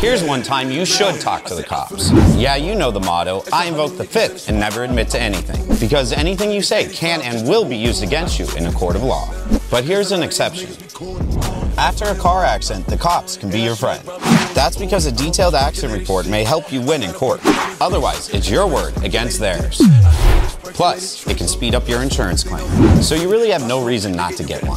Here's one time you should talk to the cops. Yeah, you know the motto, I invoke the fifth and never admit to anything. Because anything you say can and will be used against you in a court of law. But here's an exception. After a car accident, the cops can be your friend. That's because a detailed accident report may help you win in court. Otherwise, it's your word against theirs. Plus, it can speed up your insurance claim. So you really have no reason not to get one.